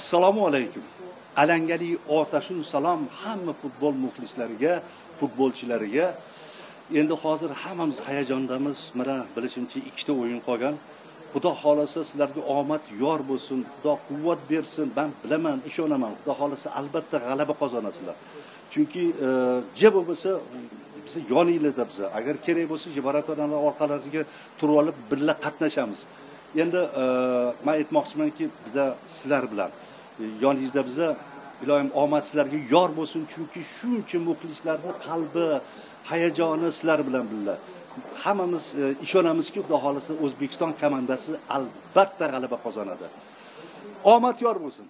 assalomu alaykum. Alangali otashin salom hamma futbol muxlislariga futbolchilariga. Endi hozir hammamiz hayajondamiz mana bilishimcha ikkita o'yin qolgan. Xudo xohlasa sizlarga omad yor bo'lsin. Xudo quvvat bersin. Man bilaman ishonaman. Xudo xohlasa albatta g'alaba qozonasizlar. Chunki e, je bo'lmasa bizni yoninglarda biza. Agar kerak bo'lsa jeparatonalar orqalariga turib olib birga qatnashamiz. Endi e, man aytmoqchimanki biza sizlar bilan. Yoningizda biza iloyim omad sizlarga yor bo'lsin chunki shuncha muxlislarni qalbi hayajoni sizlar bilan birga. Hammamiz e, ishonamizki xudo xohlasa o'zbekiston komandasi albatta g'alaba qozonadi. Omad yor bo'lsin.